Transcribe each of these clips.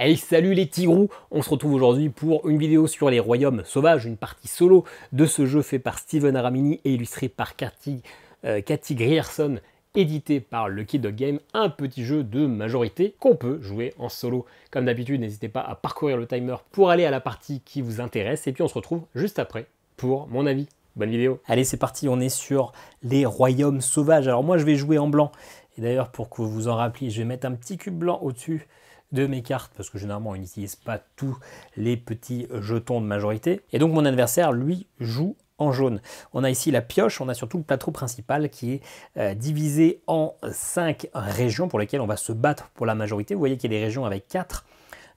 Hey salut les tigrous On se retrouve aujourd'hui pour une vidéo sur les royaumes sauvages, une partie solo de ce jeu fait par Steven Aramini et illustré par Cathy, euh, Grierson, édité par Lucky Dog Game, un petit jeu de majorité qu'on peut jouer en solo. Comme d'habitude, n'hésitez pas à parcourir le timer pour aller à la partie qui vous intéresse, et puis on se retrouve juste après pour mon avis. Bonne vidéo Allez c'est parti, on est sur les royaumes sauvages. Alors moi je vais jouer en blanc, et d'ailleurs pour que vous vous en rappeliez, je vais mettre un petit cube blanc au-dessus de mes cartes, parce que généralement on n'utilise pas tous les petits jetons de majorité. Et donc mon adversaire, lui, joue en jaune. On a ici la pioche, on a surtout le plateau principal qui est euh, divisé en 5 régions pour lesquelles on va se battre pour la majorité. Vous voyez qu'il y a des régions avec 4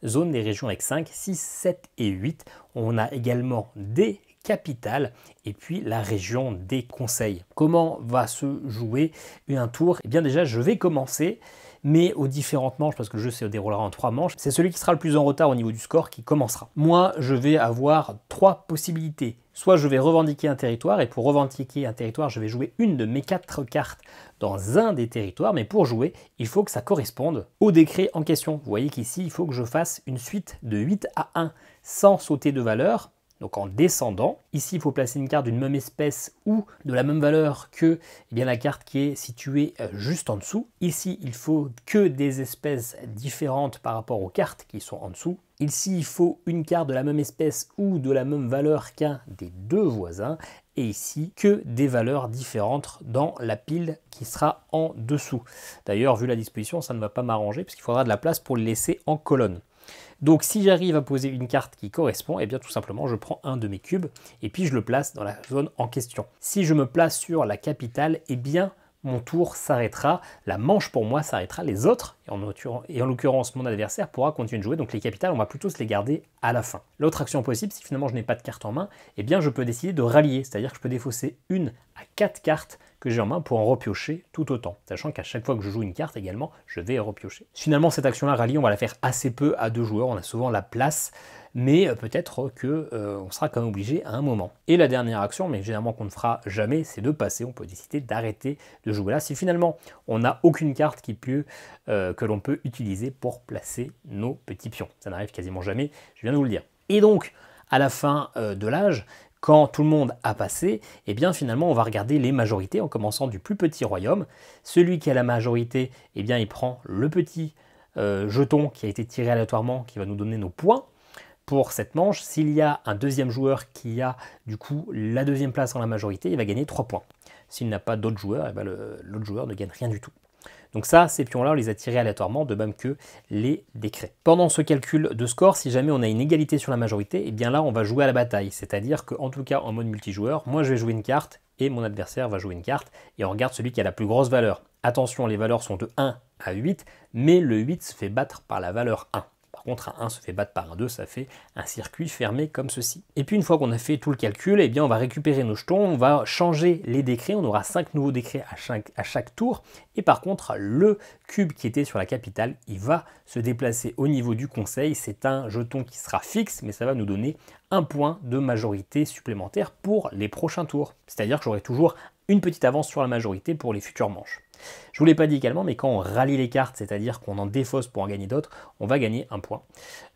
zones, des régions avec 5, 6, 7 et 8. On a également des capitales et puis la région des conseils. Comment va se jouer un tour? Eh bien déjà, je vais commencer mais aux différentes manches, parce que le jeu se déroulera en trois manches, c'est celui qui sera le plus en retard au niveau du score qui commencera. Moi, je vais avoir trois possibilités. Soit je vais revendiquer un territoire, et pour revendiquer un territoire, je vais jouer une de mes quatre cartes dans un des territoires, mais pour jouer, il faut que ça corresponde au décret en question. Vous voyez qu'ici, il faut que je fasse une suite de 8 à 1 sans sauter de valeur, donc en descendant. Ici, il faut placer une carte d'une même espèce ou de la même valeur que eh bien, la carte qui est située euh, juste en dessous. Ici, il faut que des espèces différentes par rapport aux cartes qui sont en dessous. Ici, il faut une carte de la même espèce ou de la même valeur qu'un des deux voisins. Et ici, que des valeurs différentes dans la pile qui sera en dessous. D'ailleurs, vu la disposition, ça ne va pas m'arranger puisqu'il faudra de la place pour le laisser en colonne. Donc si j'arrive à poser une carte qui correspond, et eh bien tout simplement je prends un de mes cubes et puis je le place dans la zone en question. Si je me place sur la capitale, eh bien mon tour s'arrêtera, la manche pour moi s'arrêtera, les autres, et en, l'occurrence mon adversaire, pourra continuer de jouer, donc les capitales, on va plutôt se les garder à la fin. L'autre action possible, si finalement je n'ai pas de carte en main, eh bien je peux décider de rallier, c'est-à-dire que je peux défausser une à quatre cartes que j'ai en main pour en repiocher tout autant, sachant qu'à chaque fois que je joue une carte également, je vais repiocher. Finalement, cette action-là, rallier, on va la faire assez peu à deux joueurs, on a souvent la place mais euh, peut-être qu'on euh, sera quand même obligé à un moment. Et la dernière action, mais généralement qu'on ne fera jamais, c'est de passer. On peut décider d'arrêter de jouer là si finalement on n'a aucune carte qui euh, que l'on peut utiliser pour placer nos petits pions. Ça n'arrive quasiment jamais, je viens de vous le dire. Et donc, à la fin de l'âge, quand tout le monde a passé, eh bien finalement on va regarder les majorités en commençant du plus petit royaume. Celui qui a la majorité, eh bien il prend le petit jeton qui a été tiré aléatoirement qui va nous donner nos points pour cette manche. S'il y a un deuxième joueur qui a du coup la deuxième place en la majorité, il va gagner 3 points. S'il n'a pas d'autres joueurs, eh ben, l'autre joueur ne gagne rien du tout. Donc ça, ces pions-là, on les a tirés aléatoirement, de même que les décrets. Pendant ce calcul de score, si jamais on a une égalité sur la majorité, et eh bien là, on va jouer à la bataille. C'est-à-dire qu'en tout cas, en mode multijoueur, moi, je vais jouer une carte et mon adversaire va jouer une carte et on regarde celui qui a la plus grosse valeur. Attention, les valeurs sont de 1 à 8, mais le 8 se fait battre par la valeur 1. Contre, un 1 se fait battre par un 2, ça fait un circuit fermé comme ceci. Et puis une fois qu'on a fait tout le calcul, eh bien on va récupérer nos jetons, on va changer les décrets, on aura 5 nouveaux décrets à chaque, à chaque tour. Et par contre, le cube qui était sur la capitale, il va se déplacer au niveau du conseil. C'est un jeton qui sera fixe, mais ça va nous donner un point de majorité supplémentaire pour les prochains tours. C'est-à-dire que j'aurai toujours une petite avance sur la majorité pour les futures manches. Je vous l'ai pas dit également, mais quand on rallie les cartes, c'est-à-dire qu'on en défausse pour en gagner d'autres, on va gagner un point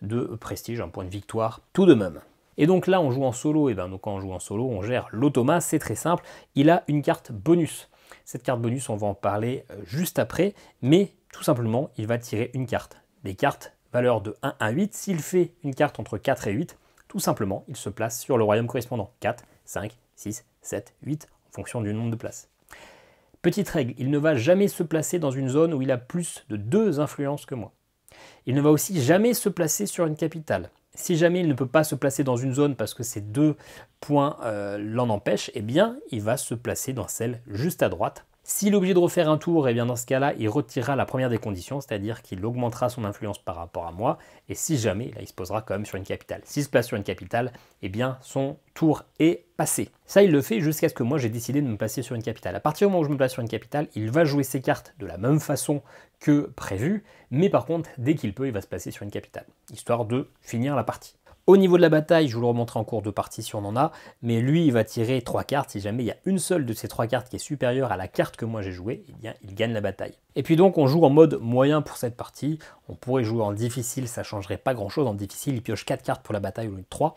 de prestige, un point de victoire tout de même. Et donc là, on joue en solo, et bien donc quand on joue en solo, on gère l'automa, c'est très simple. Il a une carte bonus. Cette carte bonus, on va en parler euh, juste après, mais tout simplement, il va tirer une carte. Des cartes valeur de 1 à 8. S'il fait une carte entre 4 et 8, tout simplement, il se place sur le royaume correspondant. 4, 5, 6, 7, 8, en fonction du nombre de places. Petite règle, il ne va jamais se placer dans une zone où il a plus de deux influences que moi. Il ne va aussi jamais se placer sur une capitale. Si jamais il ne peut pas se placer dans une zone parce que ces deux points euh, l'en empêchent, eh bien il va se placer dans celle juste à droite s'il est obligé de refaire un tour, et eh dans ce cas-là, il retirera la première des conditions, c'est-à-dire qu'il augmentera son influence par rapport à moi, et si jamais, là, il se posera quand même sur une capitale. S'il se place sur une capitale, eh bien son tour est passé. Ça, il le fait jusqu'à ce que moi j'ai décidé de me placer sur une capitale. À partir du moment où je me place sur une capitale, il va jouer ses cartes de la même façon que prévu, mais par contre, dès qu'il peut, il va se placer sur une capitale, histoire de finir la partie. Au niveau de la bataille, je vous le remontrerai en cours de partie si on en a, mais lui, il va tirer trois cartes. Si jamais il y a une seule de ces trois cartes qui est supérieure à la carte que moi j'ai jouée, eh bien, il gagne la bataille. Et puis donc, on joue en mode moyen pour cette partie. On pourrait jouer en difficile, ça changerait pas grand-chose. En difficile, il pioche 4 cartes pour la bataille au lieu de 3.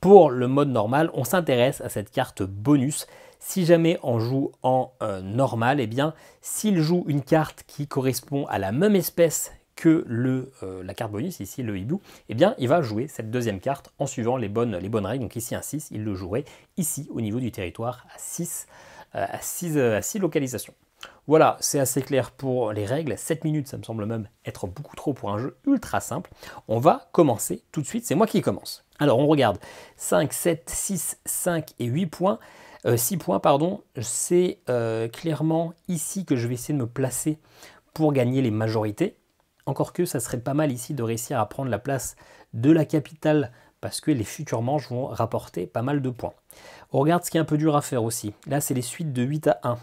Pour le mode normal, on s'intéresse à cette carte bonus. Si jamais on joue en euh, normal, eh bien, s'il joue une carte qui correspond à la même espèce que le, euh, la carte bonus, ici le hibou, eh bien il va jouer cette deuxième carte en suivant les bonnes, les bonnes règles. Donc ici un 6, il le jouerait ici au niveau du territoire à 6, euh, à 6, euh, à 6 localisations. Voilà, c'est assez clair pour les règles. 7 minutes, ça me semble même être beaucoup trop pour un jeu ultra simple. On va commencer tout de suite, c'est moi qui commence. Alors on regarde 5, 7, 6, 5 et 8 points. 6 points, pardon, c'est clairement ici que je vais essayer de me placer pour gagner les majorités. Encore que ça serait pas mal ici de réussir à prendre la place de la capitale parce que les futurs manches vont rapporter pas mal de points. On regarde ce qui est un peu dur à faire aussi. Là, c'est les suites de 8 à 1.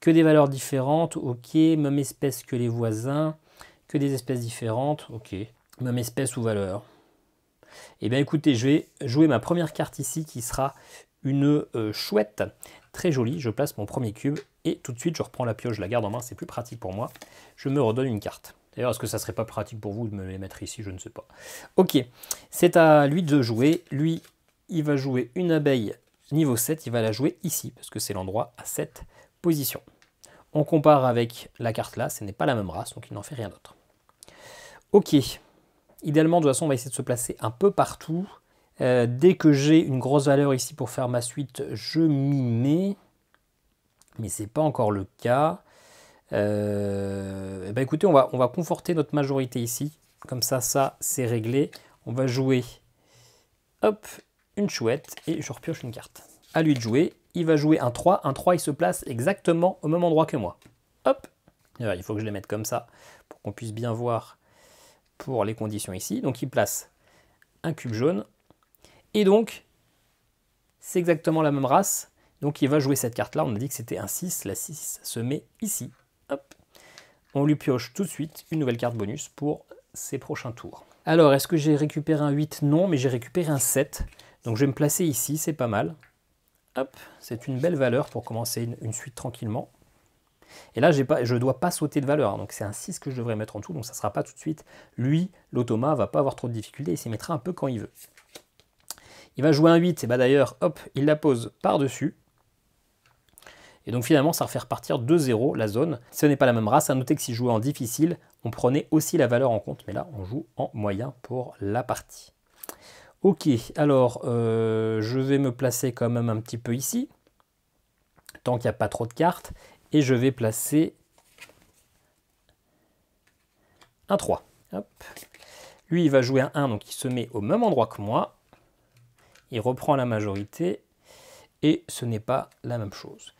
Que des valeurs différentes, ok. Même espèce que les voisins. Que des espèces différentes, ok. Même espèce ou valeur. Eh bien écoutez, je vais jouer ma première carte ici qui sera une euh, chouette très jolie. Je place mon premier cube et tout de suite je reprends la pioche, je la garde en main, c'est plus pratique pour moi. Je me redonne une carte. D'ailleurs, est-ce que ça serait pas pratique pour vous de me les mettre ici? Je ne sais pas. Ok, c'est à lui de jouer. Lui, il va jouer une abeille niveau 7. Il va la jouer ici, parce que c'est l'endroit à cette position. On compare avec la carte là, ce n'est pas la même race, donc il n'en fait rien d'autre. Ok, idéalement, de toute façon, on va essayer de se placer un peu partout. Euh, dès que j'ai une grosse valeur ici pour faire ma suite, je m'y mets. Mais ce n'est pas encore le cas. Euh, eh ben écoutez, on va, on va conforter notre majorité ici. Comme ça, ça, c'est réglé. On va jouer, hop, une chouette et je repioche une carte. À lui de jouer. Il va jouer un 3. Un 3, il se place exactement au même endroit que moi. Hop. il faut que je les mette comme ça pour qu'on puisse bien voir pour les conditions ici. Donc, il place un cube jaune. Et donc, c'est exactement la même race. Donc, il va jouer cette carte-là. On a dit que c'était un 6. La 6 se met ici. On lui pioche tout de suite une nouvelle carte bonus pour ses prochains tours. Alors, est-ce que j'ai récupéré un 8 Non, mais j'ai récupéré un 7. Donc je vais me placer ici, c'est pas mal. Hop, c'est une belle valeur pour commencer une, suite tranquillement. Et là, je ne dois pas sauter de valeur, hein. donc c'est un 6 que je devrais mettre en tout, donc ça ne sera pas tout de suite. Lui, l'automa, va pas avoir trop de difficultés, il s'y mettra un peu quand il veut. Il va jouer un 8, et bah d'ailleurs, hop, il la pose par-dessus. Et donc finalement, ça refait repartir de 0 la zone. Ce n'est pas la même race. À noter que si je jouais en difficile, on prenait aussi la valeur en compte. Mais là, on joue en moyen pour la partie. Ok, alors euh, je vais me placer quand même un petit peu ici. Tant qu'il n'y a pas trop de cartes. Et je vais placer un 3. Lui, il va jouer un 1, donc il se met au même endroit que moi. Il reprend la majorité. Et ce n'est pas la même chose.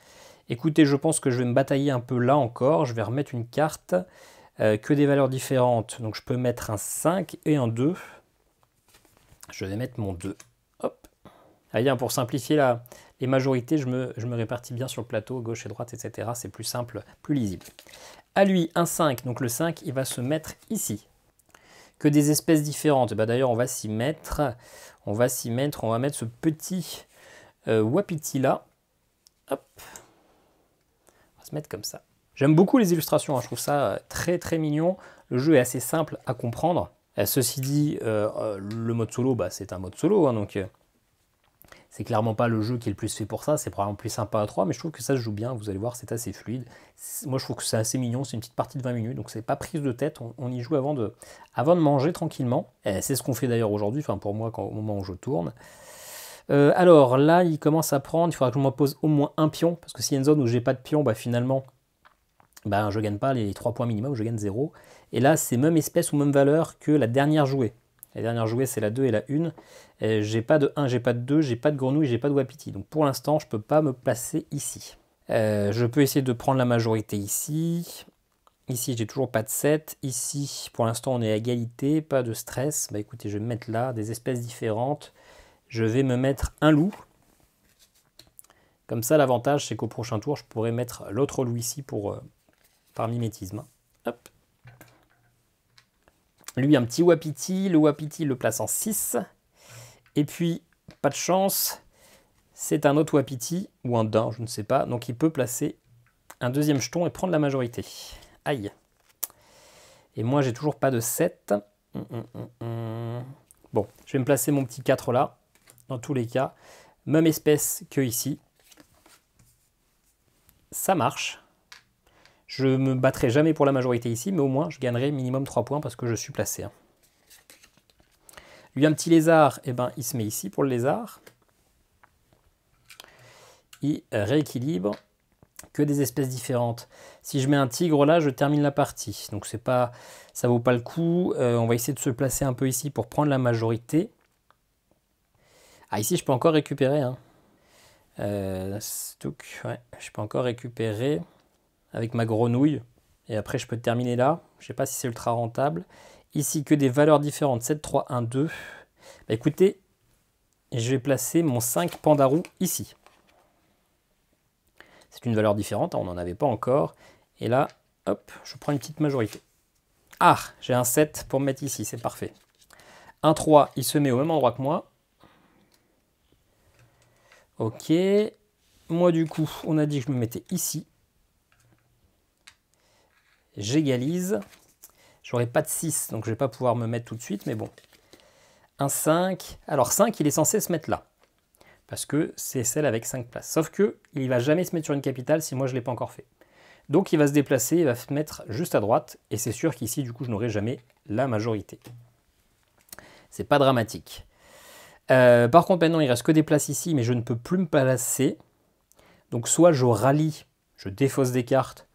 Écoutez, je pense que je vais me batailler un peu là encore. Je vais remettre une carte euh, que des valeurs différentes. Donc je peux mettre un 5 et un 2. Je vais mettre mon 2. Hop. Allez, pour simplifier la, les majorités, je me, répartis bien sur le plateau, gauche et droite, etc. C'est plus simple, plus lisible. À lui, un 5. Donc le 5, il va se mettre ici. Que des espèces différentes. Bah, d'ailleurs, on va s'y mettre. On va s'y mettre. On va mettre ce petit euh, wapiti là. Hop se mettre comme ça. J'aime beaucoup les illustrations, hein. je trouve ça euh, très très mignon. Le jeu est assez simple à comprendre. Euh, ceci dit, euh, le mode solo, bah, c'est un mode solo, hein, donc c'est clairement pas le jeu qui est le plus fait pour ça. C'est probablement plus sympa à 3, mais je trouve que ça se joue bien. Vous allez voir, c'est assez fluide. Moi, je trouve que c'est assez mignon. C'est une petite partie de 20 minutes, donc c'est pas prise de tête. On, y joue avant de, avant de manger tranquillement. C'est ce qu'on fait d'ailleurs aujourd'hui, enfin pour moi, quand, au moment où je tourne. Euh, alors là, il commence à prendre, il faudra que je me pose au moins un pion, parce que s'il y a une zone où j'ai pas de pion, bah, finalement, bah, je gagne pas les 3 points minimum, je gagne 0. Et là, c'est même espèce ou même valeur que la dernière jouée. La dernière jouée, c'est la 2 et la 1. J'ai pas de 1, j'ai pas de 2, j'ai pas de grenouille, j'ai pas de wapiti. Donc pour l'instant, je peux pas me placer ici. Euh, je peux essayer de prendre la majorité ici. Ici, j'ai toujours pas de 7. Ici, pour l'instant, on est à égalité, pas de stress. Bah écoutez, je vais me mettre là, des espèces différentes je vais me mettre un loup. Comme ça, l'avantage, c'est qu'au prochain tour, je pourrais mettre l'autre loup ici euh, par mimétisme. Lui, un petit wapiti. Le wapiti le place en 6. Et puis, pas de chance, c'est un autre Wapiti, ou un Dain, je ne sais pas. Donc il peut placer un deuxième jeton et prendre la majorité. Aïe. Et moi, j'ai toujours pas de 7. Hum, hum, hum, bon, je vais me placer mon petit 4 là, dans tous les cas. Même espèce que ici. Ça marche. Je me battrai jamais pour la majorité ici, mais au moins je gagnerai minimum 3 points parce que je suis placé. Hein. Lui, un petit lézard, et eh ben, il se met ici pour le lézard. Il rééquilibre que des espèces différentes. Si je mets un tigre là, je termine la partie. Donc c'est pas, ça vaut pas le coup. Euh, on va essayer de se placer un peu ici pour prendre la majorité. Ah ici je peux encore récupérer. Hein. Euh, je peux encore récupérer avec ma grenouille. Et après je peux terminer là. Je sais pas si c'est ultra rentable. Ici que des valeurs différentes. 7, 3, 1, 2. écoutez, je vais placer mon 5 pandarou ici. C'est une valeur différente, hein, on n'en avait pas encore. Et là, hop, je prends une petite majorité. Ah, j'ai un 7 pour me mettre ici, c'est parfait. Un 3, il se met au même endroit que moi. Ok. Moi, du coup, on a dit que je me mettais ici. J'égalise. J'aurai pas de 6, donc je vais pas pouvoir me mettre tout de suite, mais bon. Un 5. Alors 5, il est censé se mettre là parce que c'est celle avec 5 places. Sauf que il va jamais se mettre sur une capitale si moi je ne l'ai pas encore fait. Donc il va se déplacer, il va se mettre juste à droite, et c'est sûr qu'ici du coup je n'aurai jamais la majorité. C'est pas dramatique. Euh, par contre maintenant il reste que des places ici, mais je ne peux plus me placer. Donc soit je rallie, je défausse des cartes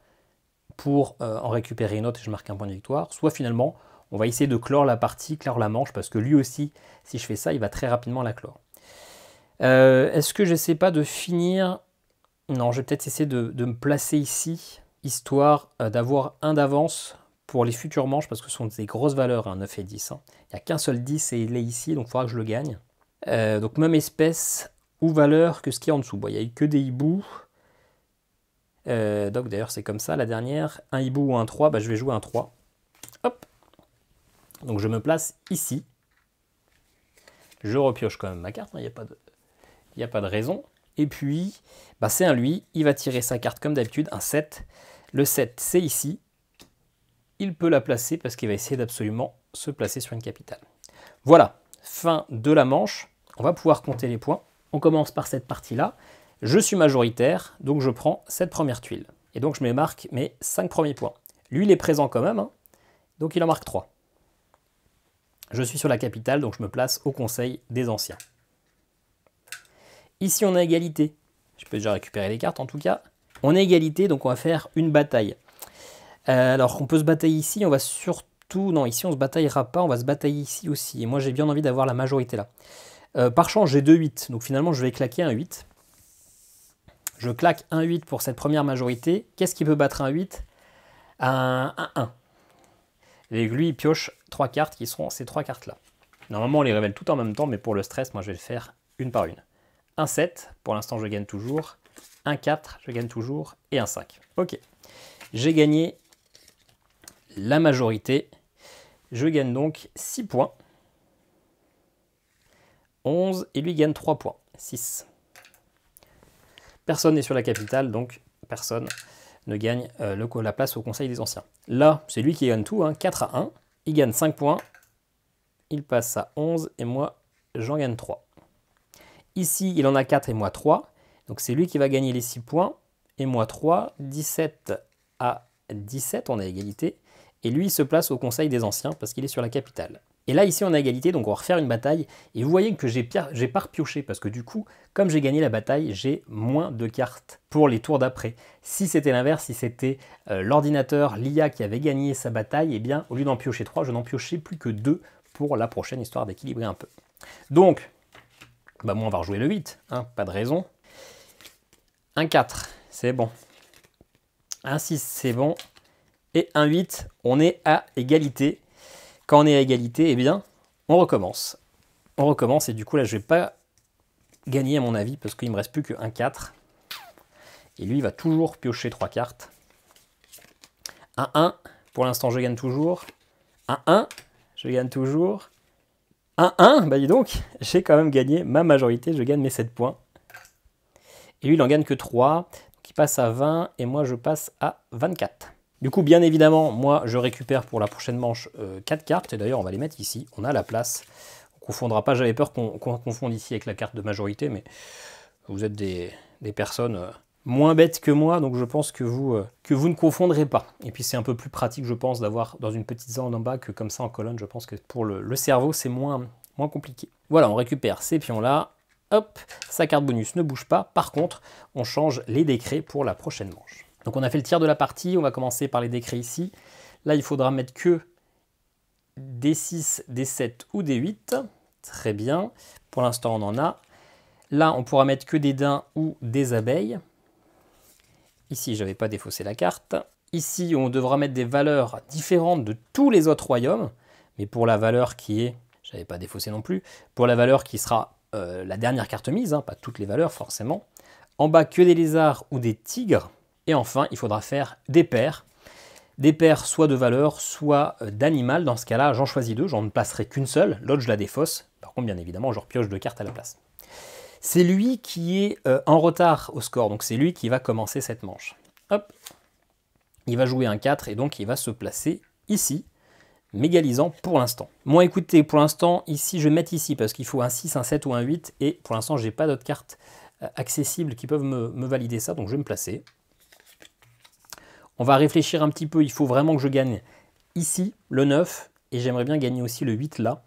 pour euh, en récupérer une autre et je marque un point de victoire, soit finalement on va essayer de clore la partie, clore la manche, parce que lui aussi, si je fais ça, il va très rapidement la clore. Euh, est-ce que j'essaie pas de finir? Non, je vais peut-être essayer de, me placer ici, histoire d'avoir un d'avance pour les futures manches, parce que ce sont des grosses valeurs, 9 hein, et 10. Hein. Il n'y a qu'un seul 10 et il est ici, donc il faudra que je le gagne. Euh, donc même espèce ou valeur que ce qui est en dessous. il n'y a eu que des hiboux. donc d'ailleurs c'est comme ça la dernière. Un hibou ou un 3, bah, je vais jouer un 3. Hop Donc je me place ici. Je repioche quand même ma carte, hein, il n'y a pas de a pas de raison. Et puis, bah c'est un lui, il va tirer sa carte comme d'habitude, un 7. Le 7, c'est ici. Il peut la placer parce qu'il va essayer d'absolument se placer sur une capitale. Voilà, fin de la manche. On va pouvoir compter les points. On commence par cette partie-là. Je suis majoritaire, donc je prends cette première tuile. Et donc je me marque mes 5 premiers points. Lui, il est présent quand même, hein. donc il en marque 3. Je suis sur la capitale, donc je me place au conseil des anciens. Ici, on a égalité. Je peux déjà récupérer les cartes en tout cas. On a égalité, donc on va faire une bataille. Euh, alors, on peut se batailler ici, on va surtout... Non, ici, on se bataillera pas, on va se batailler ici aussi. Et moi, j'ai bien envie d'avoir la majorité là. Euh, par chance, j'ai 2 8, donc finalement, je vais claquer un 8. Je claque un 8 pour cette première majorité. Qu'est-ce qui peut battre un 8 Un 1-1. Et lui, il pioche trois cartes qui seront ces trois cartes-là. Normalement, on les révèle tout en même temps, mais pour le stress, moi, je vais le faire une par une. Un 7, pour l'instant je gagne toujours. Un 4, je gagne toujours. Et un 5. Ok. J'ai gagné la majorité. Je gagne donc 6 points. 11 et lui gagne 3 points. 6. Personne n'est sur la capitale, donc personne ne gagne euh, la place au Conseil des Anciens. Là, c'est lui qui gagne tout, hein, 4 à 1. Il gagne 5 points. Il passe à 11 et moi, j'en gagne 3. Ici, il en a 4 et moi 3. Donc c'est lui qui va gagner les 6 points. Et moi 3, 17 à 17, on a égalité. Et lui, il se place au Conseil des Anciens parce qu'il est sur la capitale. Et là, ici, on a égalité, donc on va refaire une bataille. Et vous voyez que j'ai pas repioché, parce que du coup, comme j'ai gagné la bataille, j'ai moins de cartes pour les tours d'après. Si c'était l'inverse, si c'était euh, l'ordinateur, l'IA qui avait gagné sa bataille, eh bien, au lieu d'en piocher 3, je n'en piochais plus que 2 pour la prochaine, histoire d'équilibrer un peu. Donc, bah moi on va rejouer le 8, hein, pas de raison. Un 4, c'est bon. Un 6, c'est bon. Et un 8, on est à égalité. Quand on est à égalité, eh bien, on recommence. On recommence et du coup là je vais pas gagner à mon avis parce qu'il me reste plus qu'un 4. Et lui il va toujours piocher 3 cartes. Un 1, pour l'instant je gagne toujours. Un 1, je gagne toujours. 1-1, bah dis donc, j'ai quand même gagné ma majorité, je gagne mes 7 points. Et lui, il en gagne que 3, donc il passe à 20, et moi, je passe à 24. Du coup, bien évidemment, moi, je récupère pour la prochaine manche 4 euh, cartes, et d'ailleurs, on va les mettre ici, on a la place. On confondra pas, j'avais peur qu'on confonde ici avec la carte de majorité, mais vous êtes des, personnes euh, moins bêtes que moi, donc je pense que vous, euh, que vous ne confondrez pas. Et puis c'est un peu plus pratique, je pense, d'avoir dans une petite zone en bas que comme ça en colonne. Je pense que pour le, cerveau, c'est moins, moins compliqué. Voilà, on récupère ces pions-là. Hop, sa carte bonus ne bouge pas. Par contre, on change les décrets pour la prochaine manche. Donc on a fait le tir de la partie, on va commencer par les décrets ici. Là, il faudra mettre que D6, D7 ou D8. Très bien. Pour l'instant, on en a. Là, on pourra mettre que des daims ou des abeilles. Ici, je n'avais pas défaussé la carte. Ici, on devra mettre des valeurs différentes de tous les autres royaumes. Mais pour la valeur qui est, je n'avais pas défaussé non plus, pour la valeur qui sera euh, la dernière carte mise, hein, pas toutes les valeurs forcément. En bas, que des lézards ou des tigres. Et enfin, il faudra faire des paires. Des paires soit de valeur, soit euh, d'animal. Dans ce cas-là, j'en choisis deux, j'en ne placerai qu'une seule. L'autre, je la défausse. Par contre, bien évidemment, je repioche deux cartes à la place. C'est lui qui est euh, en retard au score, donc c'est lui qui va commencer cette manche. Hop, il va jouer un 4 et donc il va se placer ici, mégalisant pour l'instant. Moi écoutez, pour l'instant, ici je vais mettre ici parce qu'il faut un 6, un 7 ou un 8 et pour l'instant j'ai pas d'autres cartes euh, accessibles qui peuvent me valider ça, donc je vais me placer. On va réfléchir un petit peu, il faut vraiment que je gagne ici le 9 et j'aimerais bien gagner aussi le 8 là.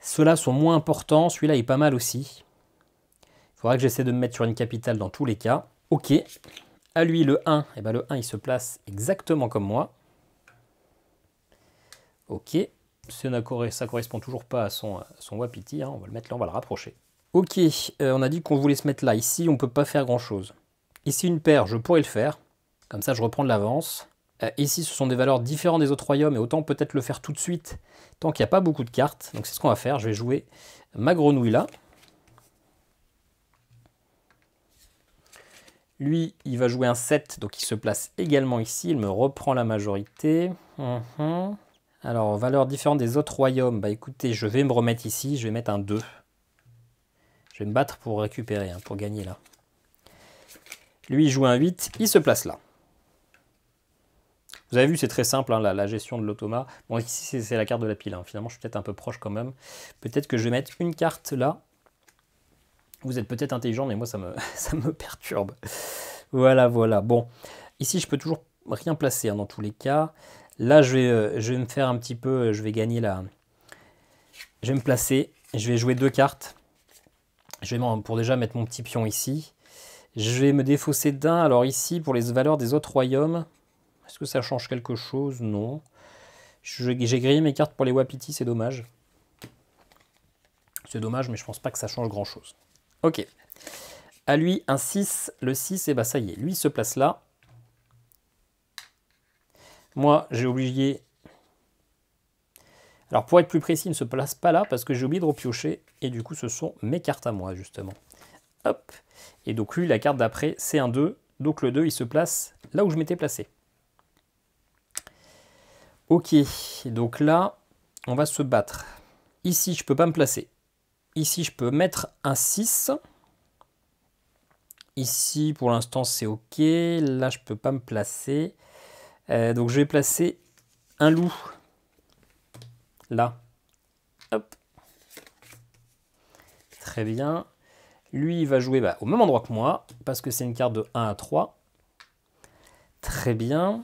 Ceux-là sont moins importants, celui-là est pas mal aussi. Il faudra que j'essaie de me mettre sur une capitale dans tous les cas. Ok, à lui le 1, et ben le 1 il se place exactement comme moi. Ok, ça ne correspond toujours pas à son, son wapiti, hein. on va le mettre là, on va le rapprocher. Ok, euh, on a dit qu'on voulait se mettre là, ici on ne peut pas faire grand chose. Ici une paire, je pourrais le faire, comme ça je reprends de l'avance. Euh, ici, ce sont des valeurs différentes des autres royaumes, et autant peut-être le faire tout de suite, tant qu'il n'y a pas beaucoup de cartes. Donc c'est ce qu'on va faire, je vais jouer ma grenouille là. Lui, il va jouer un 7, donc il se place également ici, il me reprend la majorité. Mhm. Alors, valeurs différentes des autres royaumes, bah écoutez, je vais me remettre ici, je vais mettre un 2. Je vais me battre pour récupérer, hein, pour gagner là. Lui, il joue un 8, il se place là. Vous avez vu, c'est très simple, hein, la, gestion de l'automa. Bon, ici, c'est la carte de la pile. Hein. Finalement, je suis peut-être un peu proche quand même. Peut-être que je vais mettre une carte là. Vous êtes peut-être intelligent, mais moi, ça me, perturbe. Voilà, voilà. Bon, ici, je peux toujours rien placer hein, dans tous les cas. Là, je vais, euh, me faire un petit peu... Euh, je vais gagner la... Je vais me placer. Je vais jouer deux cartes. Je vais pour déjà mettre mon petit pion ici. Je vais me défausser d'un. Alors ici, pour les valeurs des autres royaumes, est-ce que ça change quelque chose? Non. J'ai grillé mes cartes pour les Wapiti, c'est dommage. C'est dommage, mais je pense pas que ça change grand-chose. Ok. À lui, un 6. Le 6, et bah ça y est, lui se place là. Moi, j'ai oublié... Alors pour être plus précis, il ne se place pas là parce que j'ai oublié de repiocher. Et du coup, ce sont mes cartes à moi, justement. Hop. Et donc lui, la carte d'après, c'est un 2. Donc le 2, il se place là où je m'étais placé. Ok, donc là, on va se battre. Ici, je peux pas me placer. Ici, je peux mettre un 6. Ici, pour l'instant, c'est ok. Là, je peux pas me placer. Euh, donc, je vais placer un loup. Là. Hop. Très bien. Lui, il va jouer bah, au même endroit que moi, parce que c'est une carte de 1 à 3. Très bien.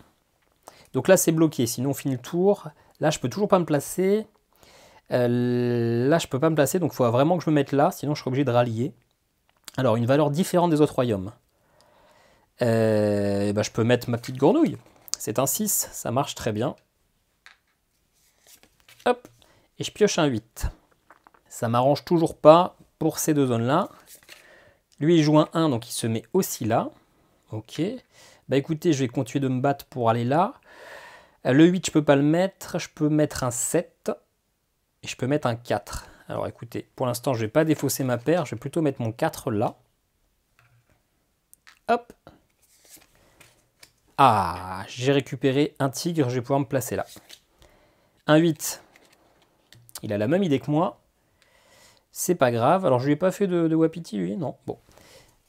Donc là, c'est bloqué. Sinon, on finit le tour. Là, je peux toujours pas me placer. Euh, là, je peux pas me placer. Donc, il faut vraiment que je me mette là. Sinon, je serai obligé de rallier. Alors, une valeur différente des autres royaumes. Euh, bah, je peux mettre ma petite grenouille. C'est un 6. Ça marche très bien. Hop. Et je pioche un 8. Ça m'arrange toujours pas pour ces deux zones-là. Lui, il joue un 1, donc il se met aussi là. Ok. Bah écoutez, je vais continuer de me battre pour aller là. Euh, le 8, je peux pas le mettre. Je peux mettre un 7. Et je peux mettre un 4. Alors écoutez, pour l'instant, je vais pas défausser ma paire. Je vais plutôt mettre mon 4 là. Hop. Ah, j'ai récupéré un tigre. Je vais pouvoir me placer là. Un 8. Il a la même idée que moi. C'est pas grave. Alors, je lui ai pas fait de, de Wapiti, lui Non. Bon.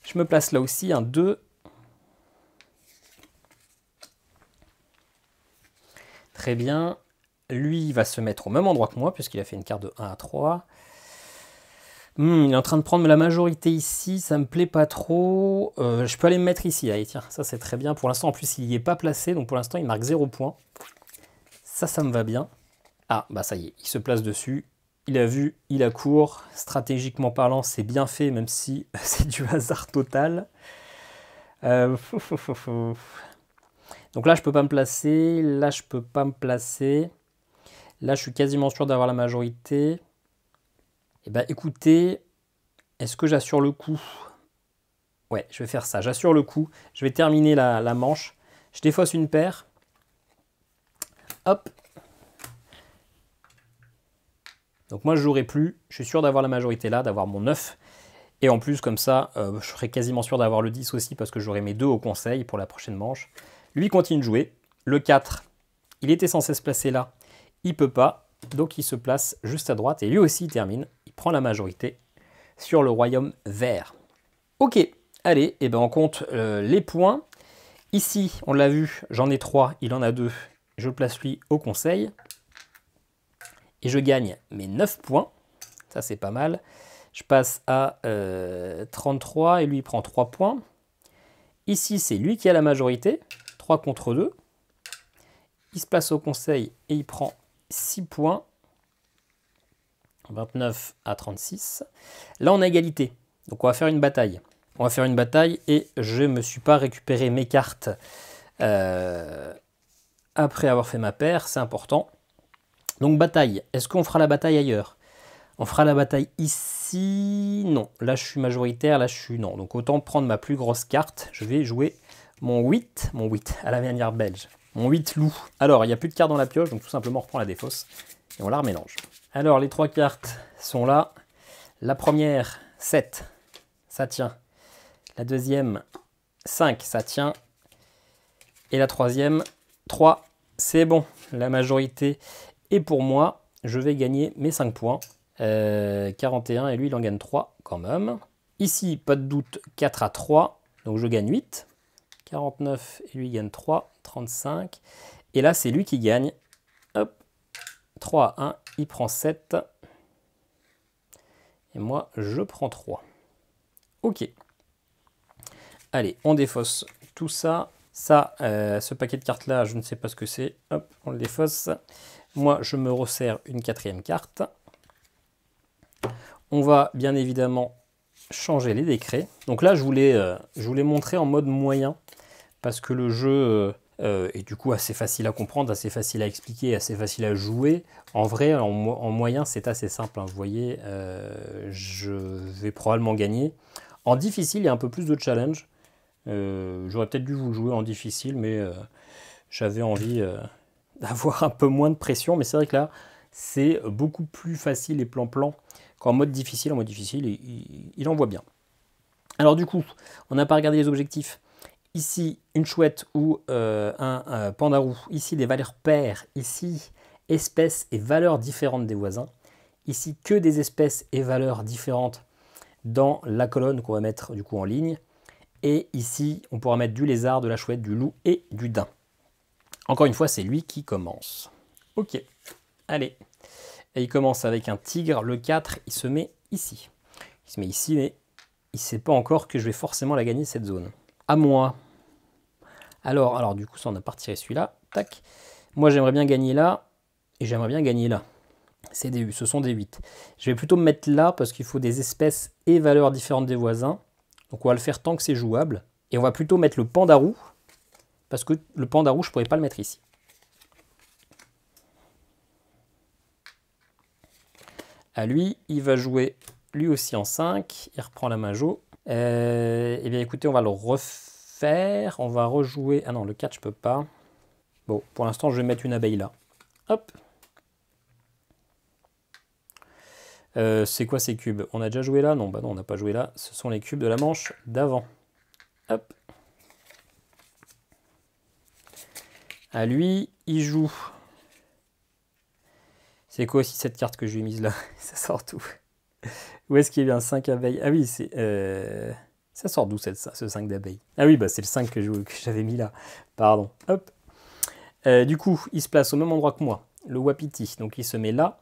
Je me place là aussi, un 2. Très bien. Lui, il va se mettre au même endroit que moi, puisqu'il a fait une carte de 1 à 3. Hmm, il est en train de prendre la majorité ici, ça me plaît pas trop. Euh, je peux aller me mettre ici, allez tiens, ça c'est très bien. Pour l'instant, en plus, il n'y est pas placé, donc pour l'instant, il marque 0 points. Ça, ça me va bien. Ah, bah ça y est, il se place dessus. Il a vu, il a court. Stratégiquement parlant, c'est bien fait, même si c'est du hasard total. Euh, donc là, je peux pas me placer. Là, je peux pas me placer. Là, je suis quasiment sûr d'avoir la majorité. Eh bien, écoutez, est-ce que j'assure le coup? Ouais, je vais faire ça. J'assure le coup. Je vais terminer la, manche. Je défausse une paire. Hop. Donc moi, je jouerai plus. Je suis sûr d'avoir la majorité là, d'avoir mon 9. Et en plus, comme ça, euh, je serai quasiment sûr d'avoir le 10 aussi parce que j'aurai mes deux au conseil pour la prochaine manche. Lui continue de jouer. Le 4, il était censé se placer là. Il peut pas. Donc il se place juste à droite et lui aussi il termine prend la majorité sur le royaume vert. Ok, allez, et eh ben on compte euh, les points. Ici, on l'a vu, j'en ai trois, il en a deux. Je place lui au conseil. Et je gagne mes 9 points. Ça, c'est pas mal. Je passe à 33 euh, et lui il prend 3 points. Ici, c'est lui qui a la majorité. 3 contre 2. Il se place au conseil et il prend 6 points. 29 à 36. Là, on a égalité. Donc, on va faire une bataille. On va faire une bataille et je ne me suis pas récupéré mes cartes euh, après avoir fait ma paire. C'est important. Donc, bataille. Est-ce qu'on fera la bataille ailleurs? On fera la bataille ici? Non. Là, je suis majoritaire. Là, je suis non. Donc, autant prendre ma plus grosse carte. Je vais jouer mon 8. Mon 8 à la manière belge. Mon 8 loup. Alors, il n'y a plus de cartes dans la pioche. Donc, tout simplement, on reprend la défausse et on la remélange. Alors, les trois cartes sont là. La première, 7, ça tient. La deuxième, 5, ça tient. Et la troisième, 3, c'est bon. La majorité est pour moi. Je vais gagner mes 5 points. 41 euh, et lui, il en gagne 3 quand même. Ici, pas de doute, 4 à 3. Donc je gagne 8. 49 et lui, gagne 3. 35. Et là, c'est lui qui gagne. Hop. 3 à 1 il prend 7. Et moi, je prends 3. Ok. Allez, on défausse tout ça. Ça, euh, ce paquet de cartes là, je ne sais pas ce que c'est. Hop, on le défausse. Moi, je me resserre une quatrième carte. On va bien évidemment changer les décrets. Donc là, je voulais, euh, je voulais montrer en mode moyen parce que le jeu euh, euh, et du coup assez facile à comprendre, assez facile à expliquer, assez facile à jouer. En vrai, en, moyen, c'est assez simple. Hein. Vous voyez, euh, je vais probablement gagner. En difficile, il y a un peu plus de challenge. J'aurais peut-être dû vous jouer en difficile, mais j'avais envie d'avoir un peu moins de pression. Mais c'est vrai que là, c'est beaucoup plus facile et plan-plan qu'en mode difficile. En mode difficile, il, il envoie bien. Alors du coup, on n'a pas regardé les objectifs. Ici, une chouette ou euh, un, pandarou. Ici, des valeurs paires. Ici, espèces et valeurs différentes des voisins. Ici, que des espèces et valeurs différentes dans la colonne qu'on va mettre du coup en ligne. Et ici, on pourra mettre du lézard, de la chouette, du loup et du daim. Encore une fois, c'est lui qui commence. Ok, allez. Et il commence avec un tigre. Le 4, il se met ici. Il se met ici, mais il ne sait pas encore que je vais forcément la gagner cette zone. À moi. Alors, alors du coup, ça, on a pas celui-là. Tac. Moi, j'aimerais bien gagner là. Et j'aimerais bien gagner là. C'est des, ce sont des 8. Je vais plutôt me mettre là parce qu'il faut des espèces et valeurs différentes des voisins. Donc on va le faire tant que c'est jouable. Et on va plutôt mettre le pandarou. Parce que le pandarou, je ne pourrais pas le mettre ici. À lui, il va jouer lui aussi en 5. Il reprend la majo. Euh, eh bien écoutez, on va le refaire on va rejouer... Ah non, le 4, je peux pas. Bon, pour l'instant, je vais mettre une abeille là. Hop. Euh, c'est quoi ces cubes? On a déjà joué là? Non, bah non, on n'a pas joué là. Ce sont les cubes de la manche d'avant. Hop. À lui, il joue C'est quoi aussi cette carte que je lui ai mise là? Ça sort tout. Où est-ce qu'il y a un 5 abeilles? Ah oui, c'est... Euh, ça sort d'où ce 5 d'abeilles? Ah oui, bah c'est le 5 que j'avais mis là. Pardon. Hop. Euh, du coup, il se place au même endroit que moi, le Wapiti. Donc il se met là.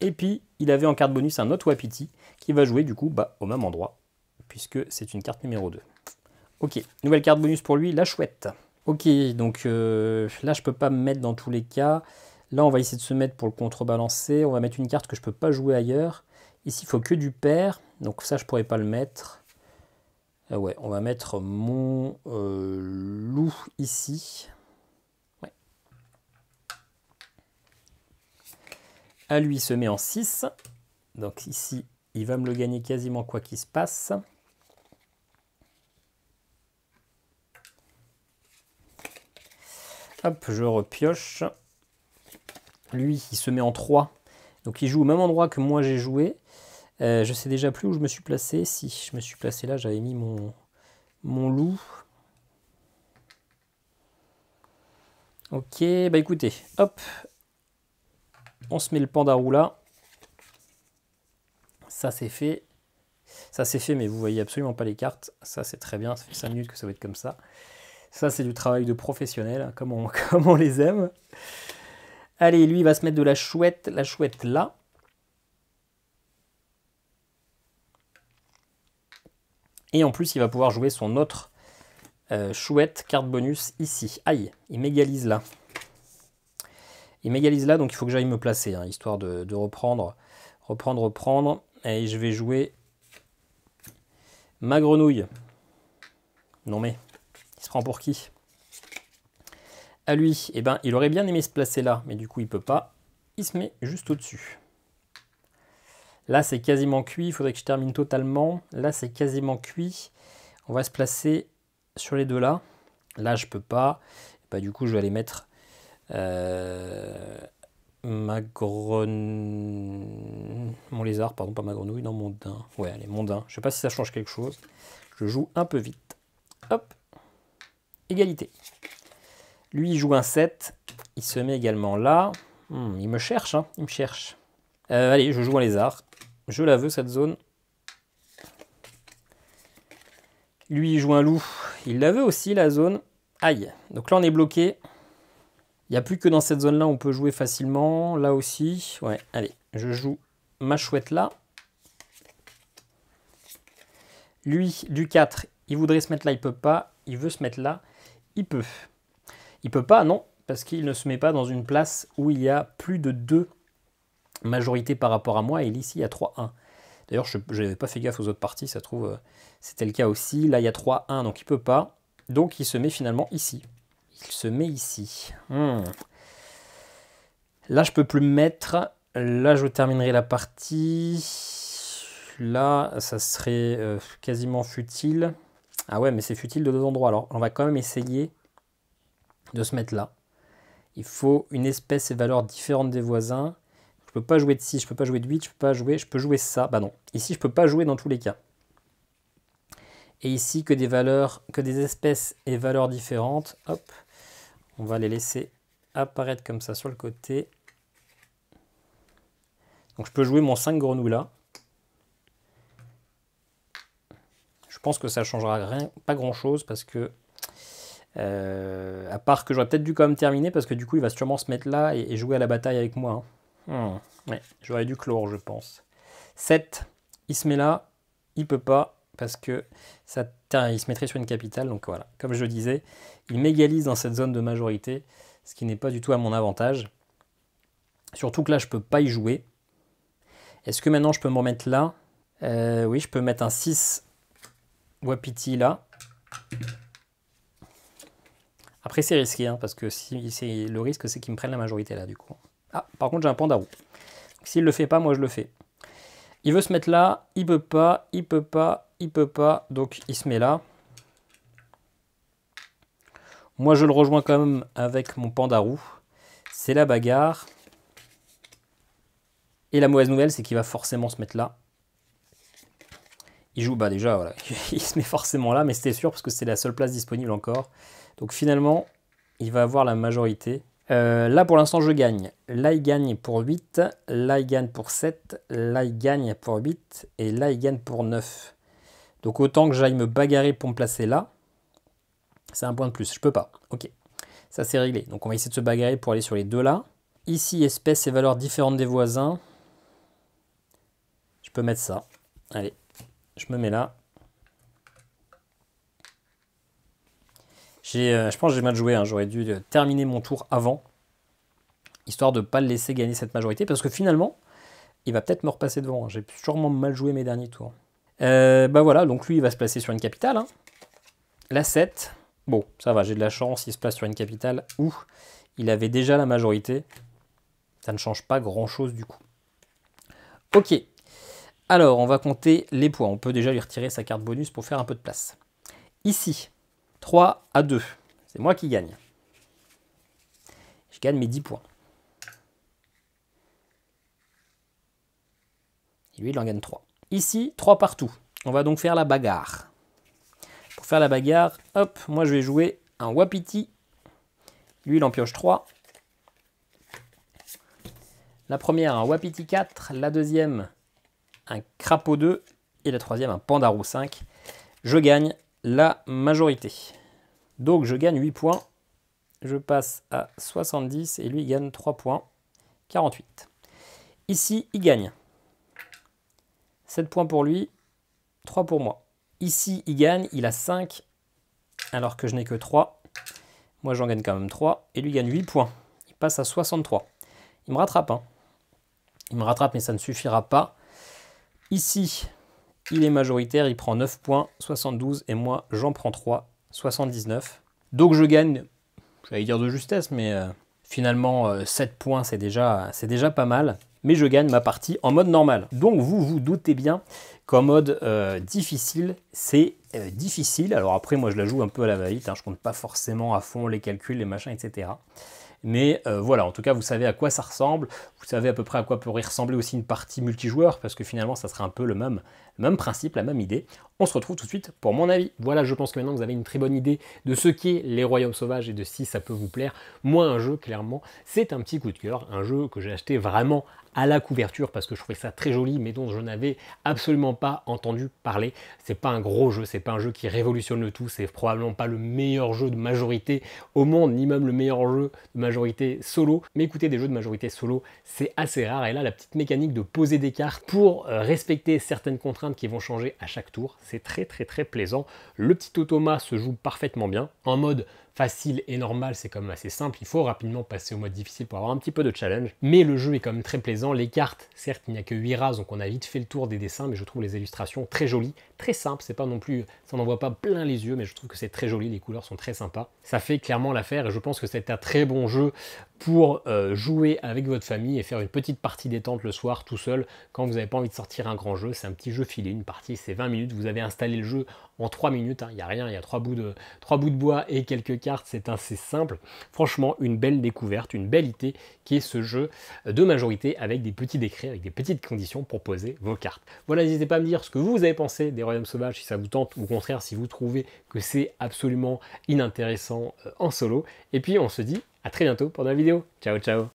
Et puis, il avait en carte bonus un autre Wapiti qui va jouer du coup bah, au même endroit, puisque c'est une carte numéro 2. Ok, nouvelle carte bonus pour lui, la chouette. Ok, donc euh, là, je peux pas me mettre dans tous les cas. Là, on va essayer de se mettre pour le contrebalancer. On va mettre une carte que je peux pas jouer ailleurs. Ici, il faut que du pair. Donc ça, je pourrais pas le mettre. Ah ouais, on va mettre mon euh, loup ici. Ouais. Lui, il se met en 6. Donc ici, il va me le gagner quasiment quoi qu'il se passe. Hop, je repioche. Lui, il se met en 3. Donc il joue au même endroit que moi j'ai joué. Euh, je sais déjà plus où je me suis placé. Si je me suis placé là, j'avais mis mon, mon loup. Ok, bah écoutez, hop. On se met le pandarou là. Ça c'est fait. Ça c'est fait, mais vous voyez absolument pas les cartes. Ça c'est très bien, ça fait 5 minutes que ça va être comme ça. Ça c'est du travail de professionnel, hein, comme on, comme on les aime. Allez, lui il va se mettre de la chouette, la chouette là. Et en plus, il va pouvoir jouer son autre euh, chouette carte bonus ici. Aïe, il m'égalise là. Il m'égalise là, donc il faut que j'aille me placer, hein, histoire de, reprendre, reprendre, reprendre. Et je vais jouer ma grenouille. Non mais, il se prend pour qui? À lui, eh ben, il aurait bien aimé se placer là, mais du coup il peut pas. Il se met juste au-dessus. Là, c'est quasiment cuit. Il faudrait que je termine totalement. Là, c'est quasiment cuit. On va se placer sur les deux là. Là, je peux pas. Bah, du coup, je vais aller mettre euh, ma grenouille. Mon lézard, pardon, pas ma grenouille, non, mon daim. Ouais, allez, mon daim. Je sais pas si ça change quelque chose. Je joue un peu vite. Hop. Égalité. Lui, il joue un 7. Il se met également là. Hmm, il me cherche, hein. Il me cherche. Euh, allez, je joue un lézard. Je la veux, cette zone. Lui, il joue un loup. Il la veut aussi, la zone. Aïe. Donc là, on est bloqué. Il n'y a plus que dans cette zone-là, on peut jouer facilement. Là aussi. Ouais, allez. Je joue ma chouette là. Lui, du 4, il voudrait se mettre là, il peut pas. Il veut se mettre là, il peut. Il peut pas, non, parce qu'il ne se met pas dans une place où il y a plus de 2 majorité par rapport à moi, et y a 3-1. D'ailleurs, je n'avais pas fait gaffe aux autres parties, ça trouve, euh, c'était le cas aussi. Là, il y a 3-1, donc il peut pas. Donc il se met finalement ici. Il se met ici. Hmm. Là, je peux plus me mettre. Là, je terminerai la partie. Là, ça serait euh, quasiment futile. Ah ouais, mais c'est futile de deux endroits. Alors, on va quand même essayer de se mettre là. Il faut une espèce et valeur différente des voisins. Je peux pas jouer de 6, je peux pas jouer de 8, je peux pas jouer, je peux jouer ça. Bah non. Ici, je peux pas jouer dans tous les cas. Et ici, que des valeurs, que des espèces et valeurs différentes. Hop. On va les laisser apparaître comme ça sur le côté. Donc je peux jouer mon 5 grenouilles là. Je pense que ça changera rien, pas grand chose parce que euh, à part que j'aurais peut-être dû quand même terminer parce que du coup il va sûrement se mettre là et, jouer à la bataille avec moi. Hein. Hmm, j'aurais dû chlore, je pense. 7, il se met là, il peut pas, parce que ça, il se mettrait sur une capitale. Donc voilà, comme je le disais, il m'égalise dans cette zone de majorité, ce qui n'est pas du tout à mon avantage. Surtout que là, je peux pas y jouer. Est-ce que maintenant, je peux me remettre là? Euh, Oui, je peux mettre un 6 Wapiti là. Après, c'est risqué, hein, parce que si, le risque, c'est qu'il me prenne la majorité là, du coup. Ah, par contre, j'ai un pandarou. S'il le fait pas, moi je le fais. Il veut se mettre là, il peut pas, il peut pas, il peut pas, donc il se met là. Moi je le rejoins quand même avec mon pandarou. C'est la bagarre. Et la mauvaise nouvelle, c'est qu'il va forcément se mettre là. Il joue, bah déjà, voilà, il se met forcément là, mais c'était sûr parce que c'est la seule place disponible encore. Donc finalement, il va avoir la majorité. Euh, là, pour l'instant, je gagne. Là, il gagne pour 8. Là, il gagne pour 7. Là, il gagne pour 8. Et là, il gagne pour 9. Donc, autant que j'aille me bagarrer pour me placer là. C'est un point de plus. Je peux pas. Ok. Ça, c'est réglé. Donc, on va essayer de se bagarrer pour aller sur les deux là. Ici, espèces et valeurs différentes des voisins. Je peux mettre ça. Allez, je me mets là. Euh, je pense que j'ai mal joué, hein. j'aurais dû euh, terminer mon tour avant, histoire de ne pas le laisser gagner cette majorité, parce que finalement, il va peut-être me repasser devant. Hein. J'ai sûrement mal joué mes derniers tours. Euh, bah voilà, donc lui, il va se placer sur une capitale. Hein. La 7, bon, ça va, j'ai de la chance, il se place sur une capitale où il avait déjà la majorité. Ça ne change pas grand-chose du coup. Ok, alors on va compter les points. On peut déjà lui retirer sa carte bonus pour faire un peu de place. Ici, 3 à 2. C'est moi qui gagne. Je gagne mes 10 points. Et lui, il en gagne 3. Ici, 3 partout. On va donc faire la bagarre. Pour faire la bagarre, hop, moi je vais jouer un Wapiti. Lui, il en pioche 3. La première, un Wapiti 4. La deuxième, un Crapaud 2. Et la troisième, un Pandarou 5. Je gagne la majorité. Donc je gagne 8 points. Je passe à 70 et lui il gagne 3 points. 48. Ici, il gagne. 7 points pour lui, 3 pour moi. Ici, il gagne, il a 5, alors que je n'ai que 3. Moi, j'en gagne quand même 3. Et lui gagne 8 points. Il passe à 63. Il me rattrape. Hein. Il me rattrape, mais ça ne suffira pas. Ici, il est majoritaire, il prend 9 points, 72, et moi j'en prends 3, 79. Donc je gagne, j'allais dire de justesse, mais euh, finalement 7 euh, points c'est déjà, déjà pas mal. Mais je gagne ma partie en mode normal. Donc vous vous doutez bien qu'en mode euh, difficile, c'est difficile. Alors après moi je la joue un peu à la va-vite, hein. je compte pas forcément à fond les calculs, les machins, etc. Mais euh, voilà, en tout cas, vous savez à quoi ça ressemble. Vous savez à peu près à quoi pourrait ressembler aussi une partie multijoueur, parce que finalement, ça serait un peu le même principe, la même idée. On se retrouve tout de suite pour mon avis. Voilà, je pense que maintenant vous avez une très bonne idée de ce qu'est les Royaumes Sauvages et de si ça peut vous plaire. Moi, un jeu, clairement, c'est un petit coup de cœur. Un jeu que j'ai acheté vraiment à la couverture parce que je trouvais ça très joli, mais dont je n'avais absolument pas entendu parler. C'est pas un gros jeu, c'est pas un jeu qui révolutionne le tout, c'est probablement pas le meilleur jeu de majorité au monde, ni même le meilleur jeu de majorité solo. Mais écoutez, des jeux de majorité solo, c'est assez rare. Et là, la petite mécanique de poser des cartes pour euh, respecter certaines contraintes qui vont changer à chaque tour, c'est très très très plaisant. Le petit automa se joue parfaitement bien. En mode facile et normal, c'est quand même assez simple. Il faut rapidement passer au mode difficile pour avoir un petit peu de challenge. Mais le jeu est quand même très plaisant. Les cartes, certes, il n'y a que 8 races, donc on a vite fait le tour des dessins, mais je trouve les illustrations très jolies, très simples. C'est pas non plus, ça n'en voit pas plein les yeux, mais je trouve que c'est très joli. Les couleurs sont très sympas. Ça fait clairement l'affaire et je pense que c'est un très bon jeu pour euh, jouer avec votre famille et faire une petite partie détente le soir tout seul quand vous n'avez pas envie de sortir un grand jeu. C'est un petit jeu filé, une partie c'est 20 minutes. Vous avez installé le jeu en 3 minutes. Hein. Il n'y a rien, il y a 3 bouts, de, 3 bouts de bois et quelques cartes. C'est assez simple. Franchement, une belle découverte, une belle idée qui est ce jeu de majorité avec des petits décrets, avec des petites conditions pour poser vos cartes. Voilà, n'hésitez pas à me dire ce que vous avez pensé des Royaumes Sauvages, si ça vous tente ou au contraire si vous trouvez que c'est absolument inintéressant euh, en solo. Et puis on se dit à très bientôt pour la vidéo. Ciao ciao